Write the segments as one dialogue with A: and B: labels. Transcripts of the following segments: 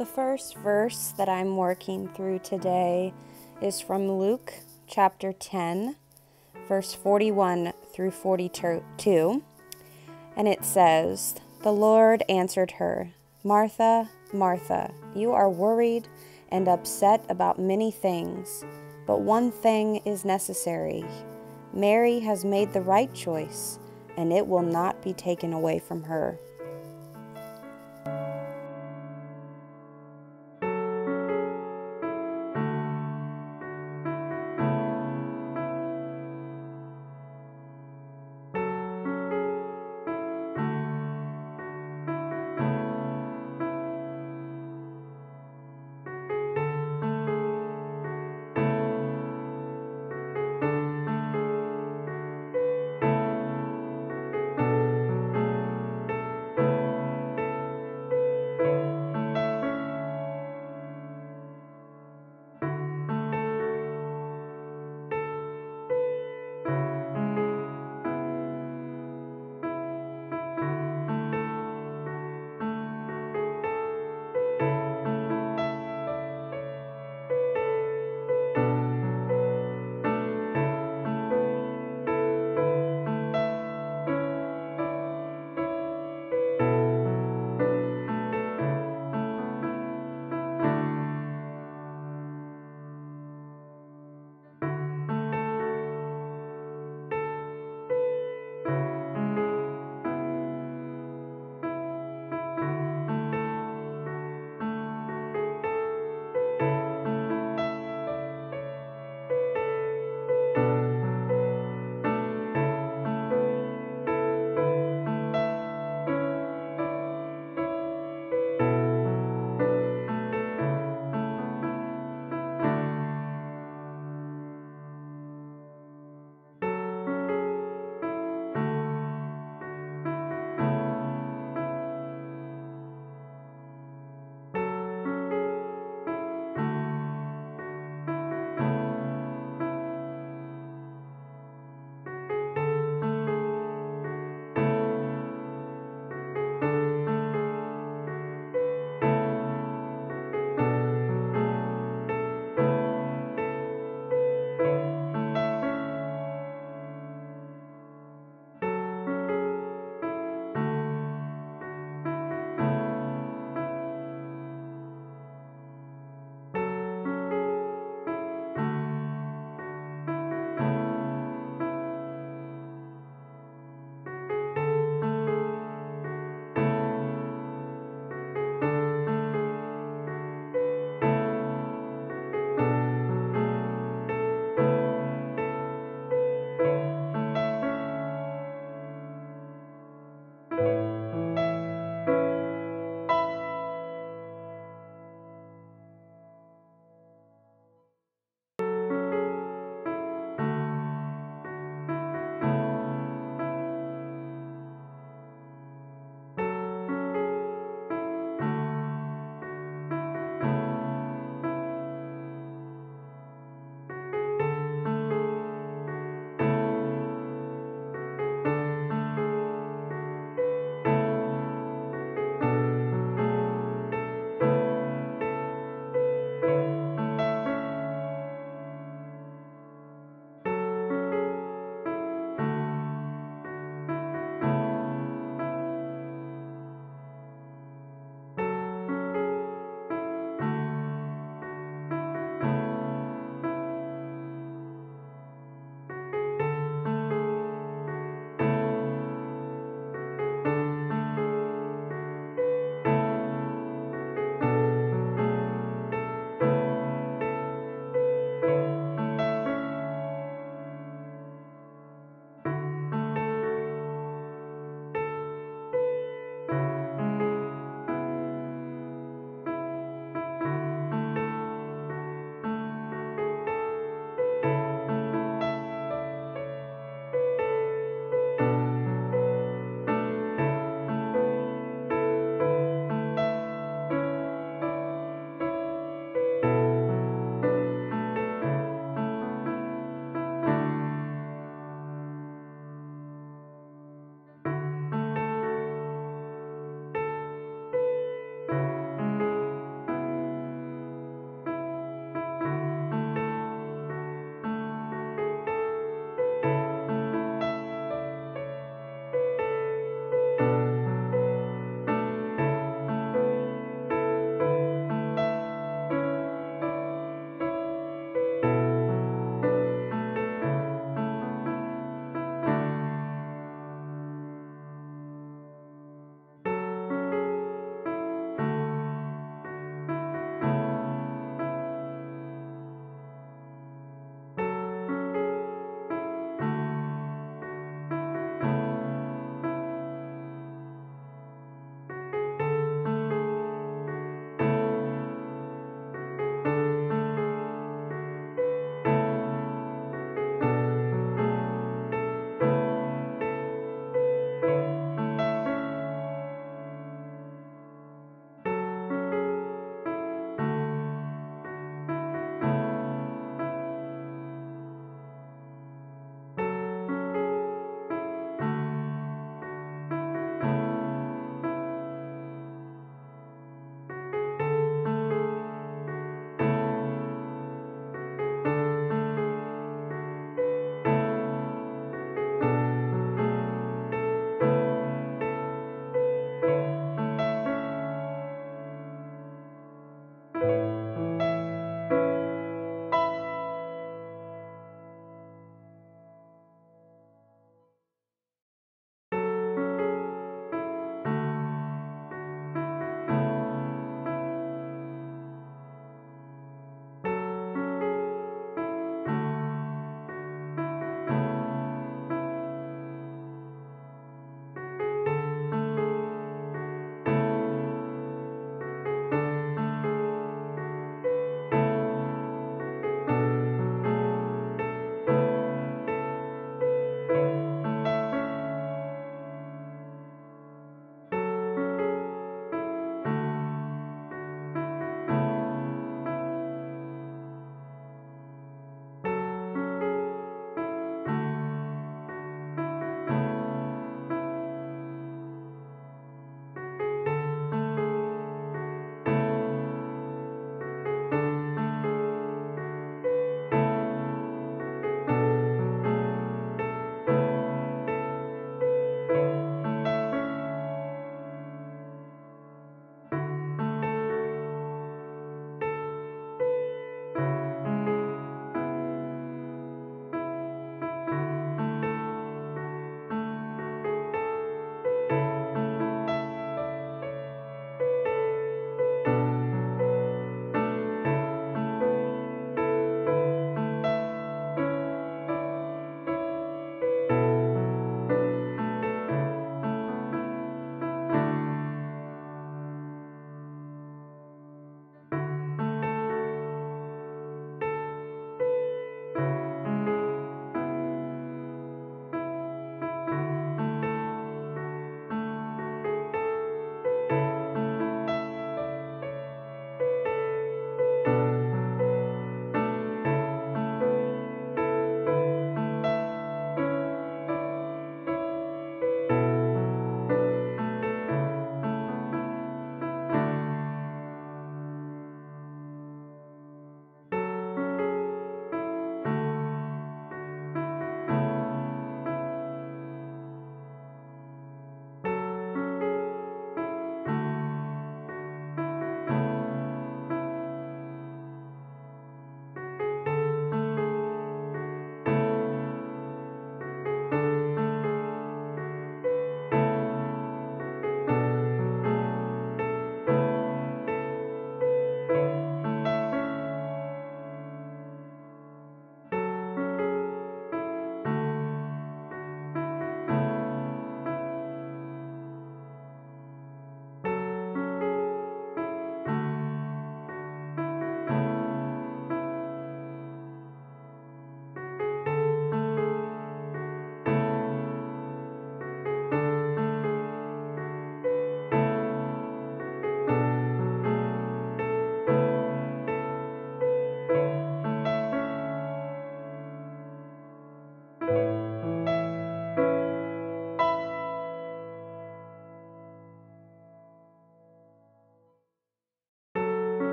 A: The first verse that I'm working through today is from Luke chapter 10, verse 41 through 42. And it says, The Lord answered her, Martha, Martha, you are worried and upset about many things, but one thing is necessary. Mary has made the right choice, and it will not be taken away from her.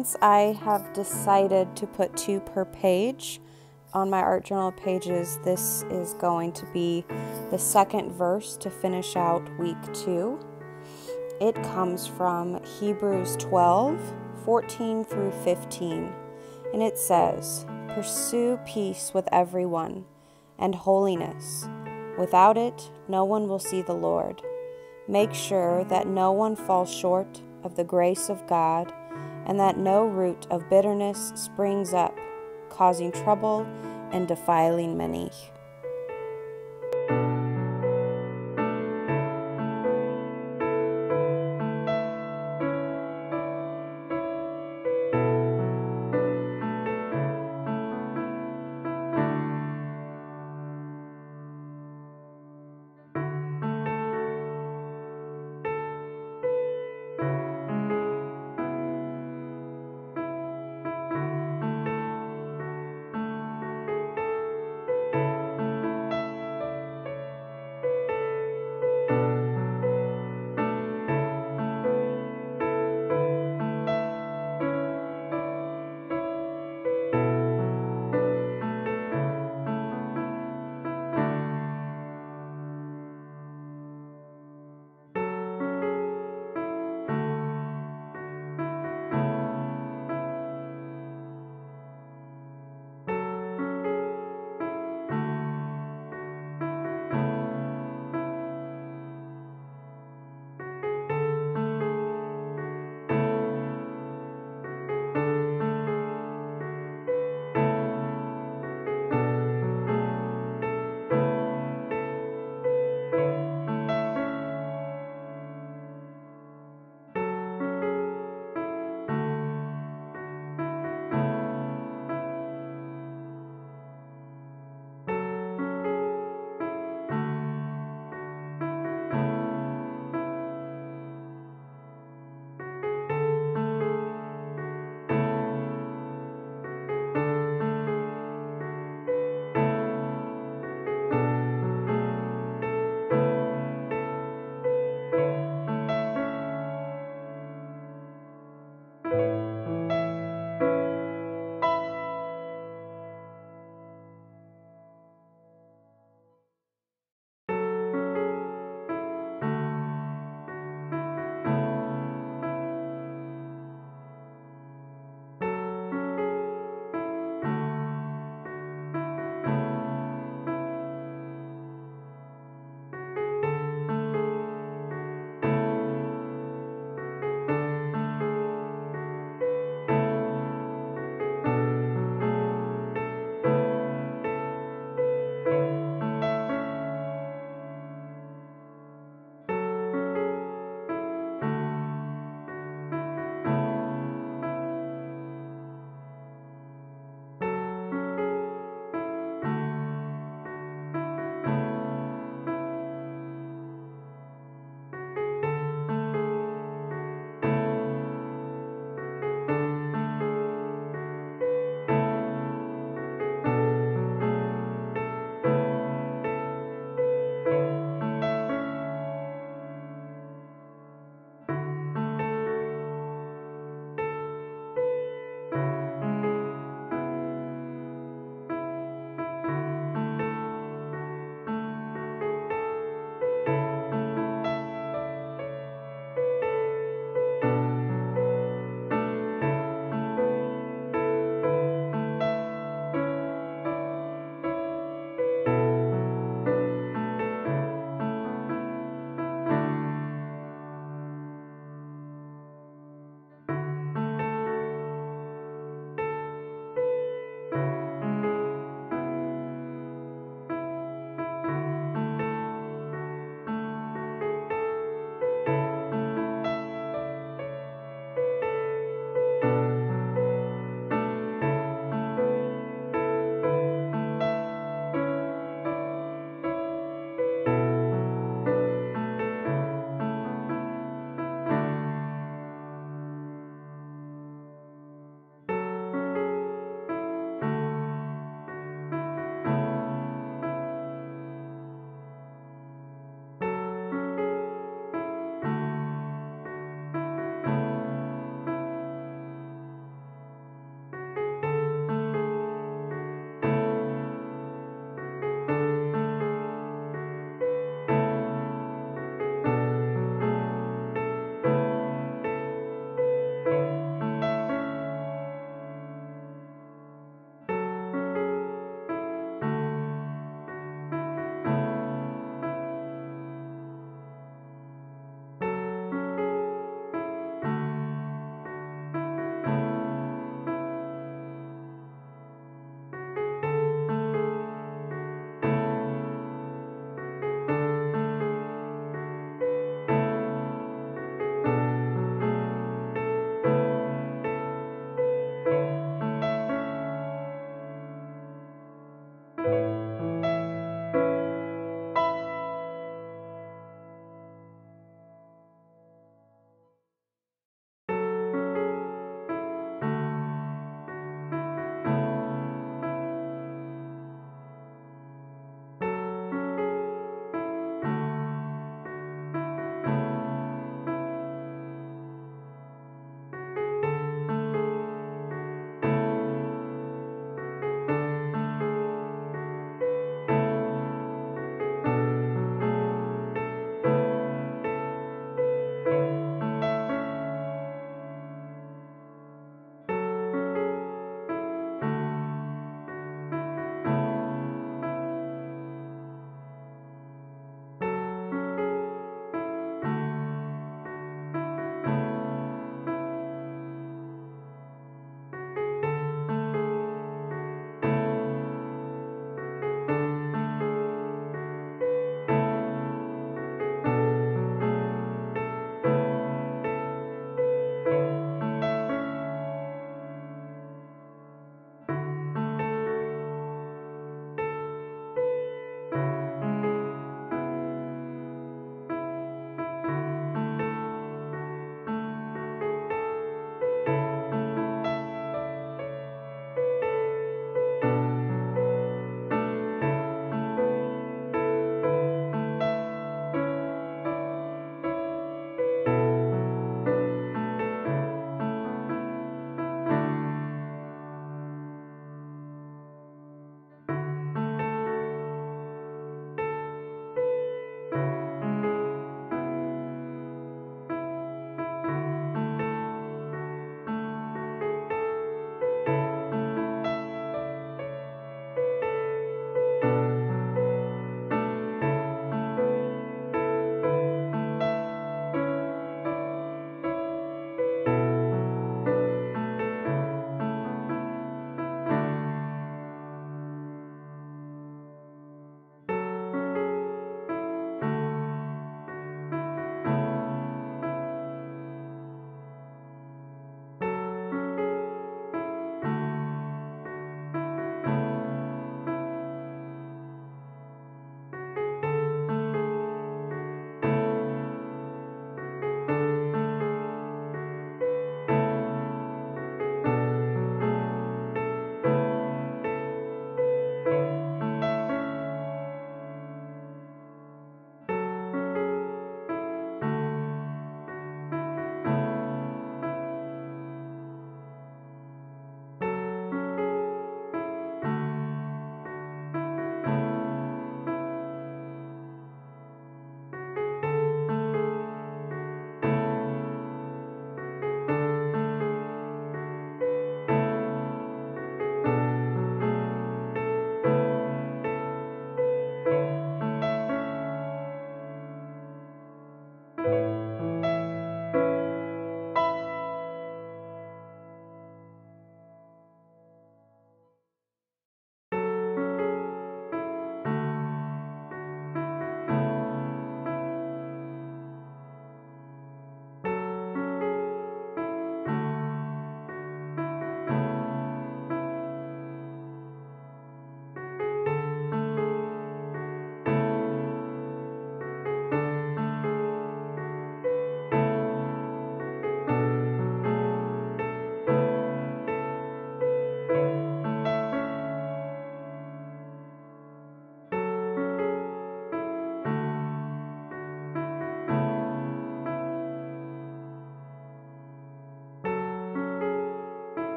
A: Since I have decided to put two per page on my art journal pages, this is going to be the second verse to finish out week two. It comes from Hebrews 12 14 through 15, and it says, Pursue peace with everyone and holiness. Without it, no one will see the Lord. Make sure that no one falls short of the grace of God and that no root of bitterness springs up, causing trouble and defiling many.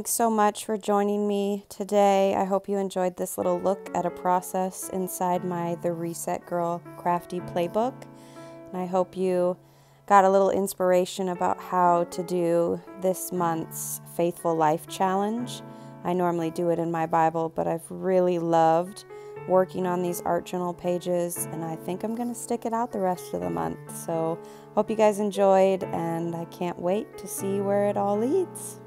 A: Thanks so much for joining me today. I hope you enjoyed this little look at a process inside my The Reset Girl Crafty Playbook. And I hope you got a little inspiration about how to do this month's Faithful Life Challenge. I normally do it in my Bible, but I've really loved working on these art journal pages, and I think I'm going to stick it out the rest of the month. So, hope you guys enjoyed, and I can't wait to see where it all leads.